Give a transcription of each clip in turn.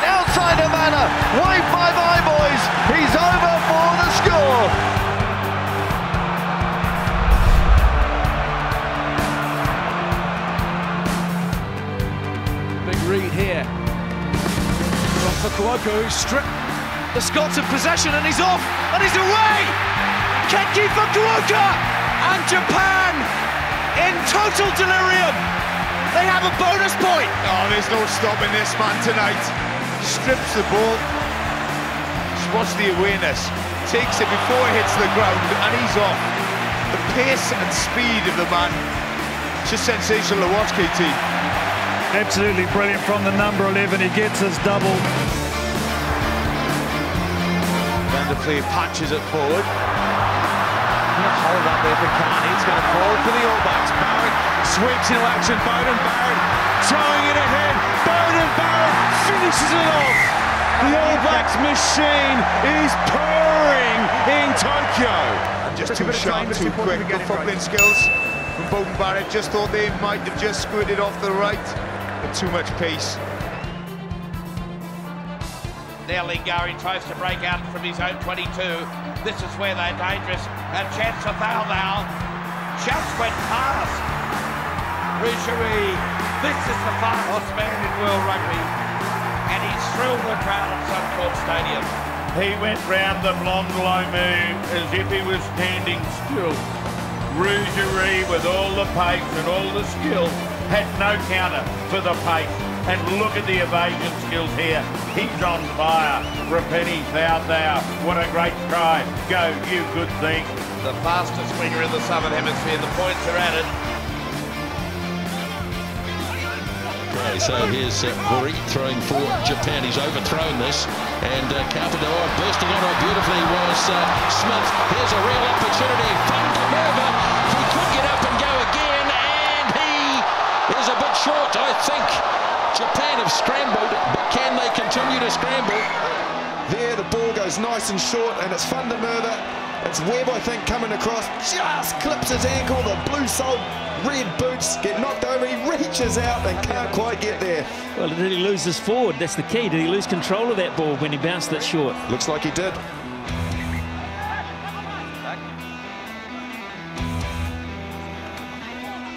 line, outside Habana. Wave bye-bye, boys. He's over for the score. Big read here. From Fukuoka, who stripped the Scots of possession, and he's off, and he's away! Kenki Fukuoka and Japan in total delirium. They have a bonus point. Oh, there's no stopping this man tonight. Strips the ball. Just watch the awareness. Takes it before it hits the ground, and he's off. The pace and speed of the man. Just sensational to watch, KT. Absolutely brilliant from the number 11. He gets his double. Van der Flier patches it forward. Hold up there for Kearney. It's going to fall for the All Blacks. Barrett sweeps into action. Beauden Barrett throwing it ahead. Beauden Barrett finishes it off. The All Blacks machine is purring in Tokyo. And just too sharp, too quick. The fumbling skills from Beauden Barrett. Just thought they might have just squirted off the right. But too much pace. Now Ligairi tries to break out from his own 22. This is where they're dangerous. A chance for foul now. Just went past. Rougerie. This is the fastest man in world rugby. And he's thrilled the crowd at Suncorp Stadium. He went round the long, low move as if he was standing still. Rougerie, with all the pace and all the skill, had no counter for the pace. And look at the evasion skills here. He's on fire. Rupeni, thou, thou. What a great try. Go, you good thing. The fastest winger in the Southern Hemisphere. The points are added. So here's uh, throwing for Japan. He's overthrown this. And uh, Kapadawa bursting on it beautifully was uh, Smith. Here's a real opportunity. Van der Merwe. He could get up and go again. And he is a bit short, I think. Japan have scrambled, but can they continue to scramble? There, the ball goes nice and short, and it's Merwe. It's Webb, I think, coming across. Just clips his ankle. The blue soled red boots get knocked over. He reaches out and can't quite get there. Well, did he lose his forward? That's the key. Did he lose control of that ball when he bounced it short? Looks like he did.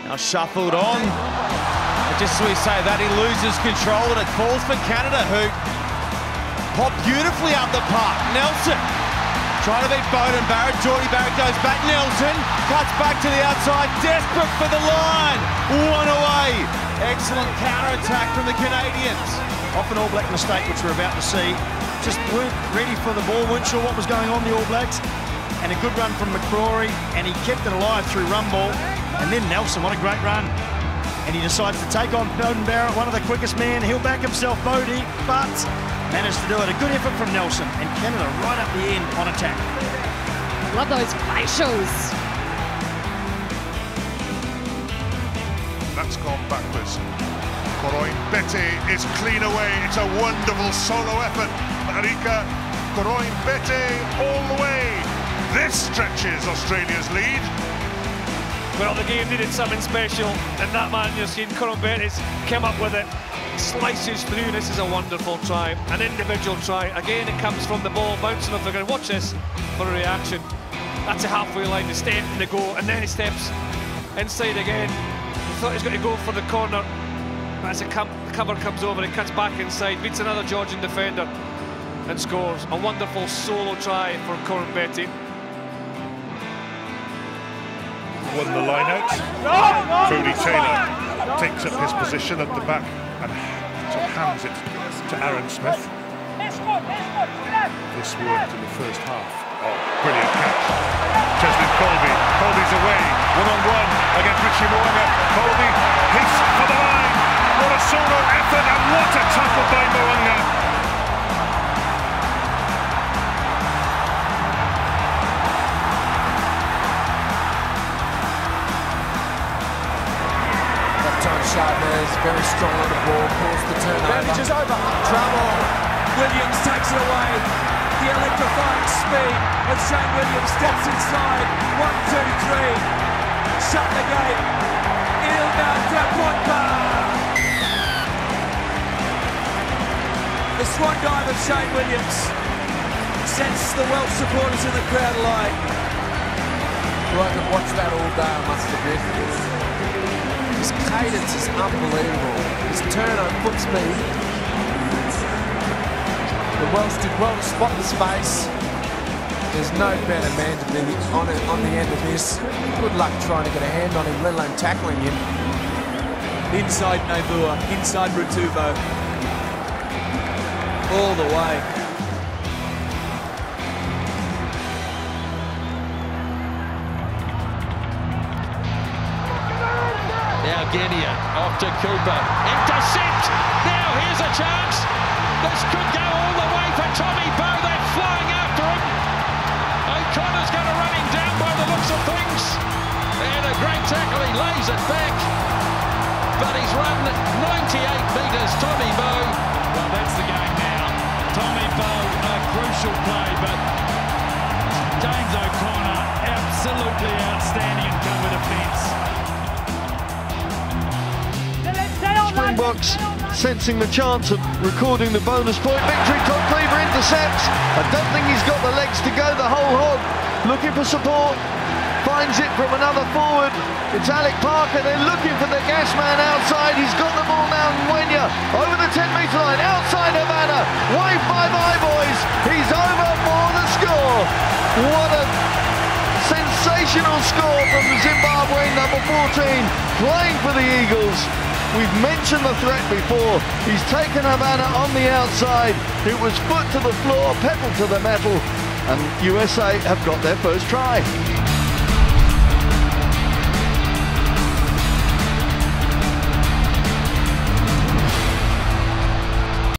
Now shuffled on. Just as we say that, he loses control and it falls for Canada, who pop beautifully up the park. Nelson trying to beat Beauden Barrett. Jordie Barrett goes back. Nelson cuts back to the outside, desperate for the line. One away. Excellent counter-attack from the Canadians. Off an All Black mistake, which we're about to see. Just weren't ready for the ball, weren't sure what was going on, the All Blacks. And a good run from McCrory, and he kept it alive through run ball. And then Nelson, what a great run. And he decides to take on Beauden Barrett, one of the quickest men. He'll back himself, Bodie, but managed to do it. A good effort from Nelson. And Canada right up the end on attack. Love those facials. That's gone backwards. Coroin Bete is clean away. It's a wonderful solo effort. Marika Coroin Bete all the way. This stretches Australia's lead. Well, the game needed something special, and that man you're seeing, Coron Bettis, came up with it, slices through. This is a wonderful try, an individual try. Again, it comes from the ball bouncing off the ground. Watch this for a reaction. That's a halfway line, the step and the go, and then he steps inside again. He thought he's going to go for the corner, but as the cover comes over, he cuts back inside, beats another Georgian defender, and scores. A wonderful solo try for Koroibete. Won the line out. Codie Taylor takes up his position at the back and hands it to Aaron Smith. This worked in the first half. Oh, brilliant catch. Cheslin Kolbe. Kolbe's away. One on one against Richie Mo'unga. Colby hits for the line. What a solo effort and what a tackle by Mo'unga. Chavez, very strong on the ball, pulls the turnover. Advantage is over. Trouble. Williams takes it away. The electrifying speed of Shane Williams steps inside. One, two, three. Shut the gate. To Point The swan dive of Shane Williams sets the Welsh supporters in the crowd alight. Well, I could watch that all day, I must admit. His cadence is unbelievable. His turn on foot speed. The Welsh did well to spot the space. There's no better man to be on, it, on the end of this. Good luck trying to get a hand on him, let alone tackling him. Inside Naivua, inside Rutubo. All the way. Now Genia off to Cooper. Intercept. Now here's a chance. This could go all the way for Tommy Bowe. They're flying after him. O'Connor's going to run him down by the looks of things. And a great tackle. He lays it back. But he's run 98 metres, Tommy Bowe. Well, that's the game now. Tommy Bowe, a crucial play, but James O'Connor, Sensing the chance of recording the bonus point victory. Todd Clever intercepts. I don't think he's got the legs to go the whole hog. Looking for support. Finds it from another forward. It's Alec Parker. They're looking for the gas man outside. He's got the ball now. Ngwenya over the 10 metre line. Outside Habana. Wave bye bye, boys. He's over for the score. What a sensational score from Zimbabwe number 14 playing for the Eagles. We've mentioned the threat before. He's taken Habana on the outside. It was foot to the floor, pedal to the metal, and USA have got their first try.